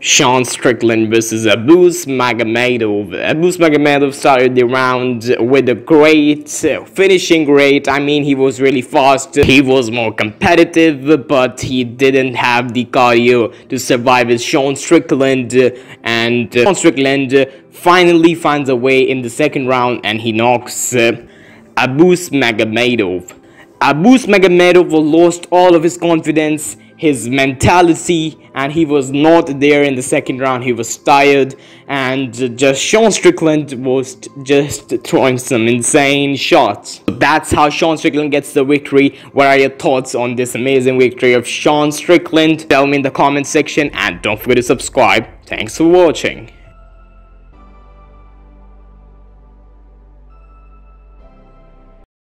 Sean Strickland versus Abus Magomedov. Abus Magomedov started the round with a great finishing great. I mean, he was really fast. He was more competitive, but he didn't have the cardio to survive as Sean Strickland. And uh, Sean Strickland finally finds a way in the second round and he knocks uh, Abus Magomedov. Abus Magomedov lost all of his confidence his mentality and he was not there in the second round. He was tired and just Sean Strickland was just throwing some insane shots. That's how Sean Strickland gets the victory. What are your thoughts on this amazing victory of Sean Strickland? Tell me in the comment section and don't forget to subscribe. Thanks for watching